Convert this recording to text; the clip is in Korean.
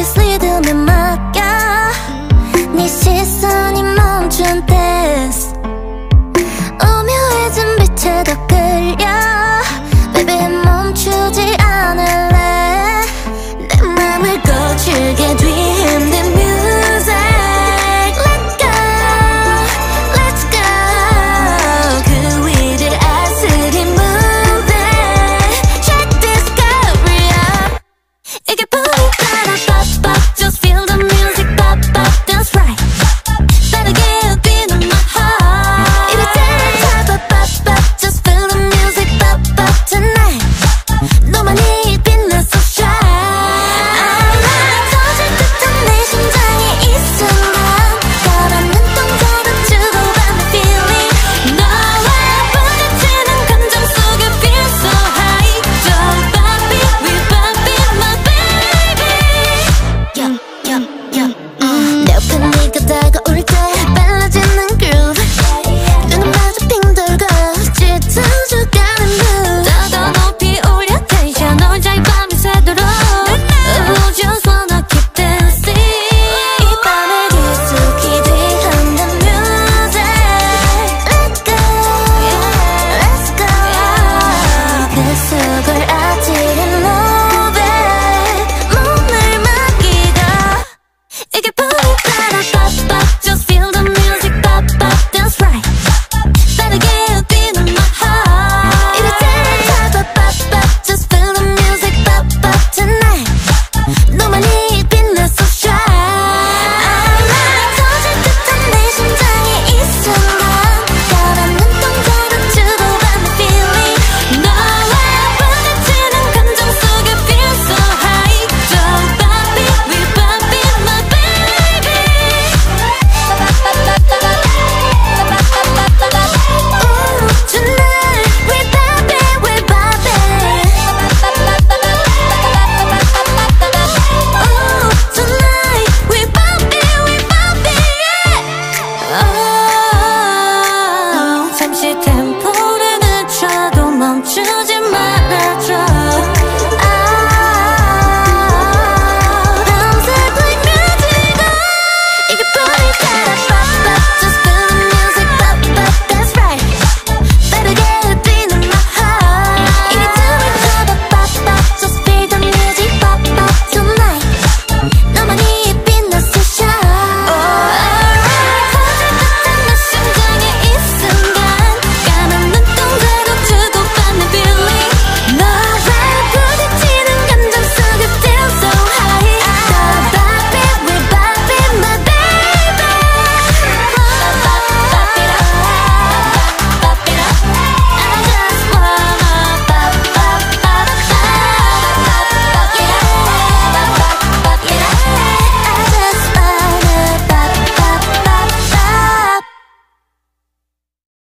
그 네 리듬에 맡겨. 네 시선이 멈춘 댄스 오묘해진 빛에 더 끌려. some shit to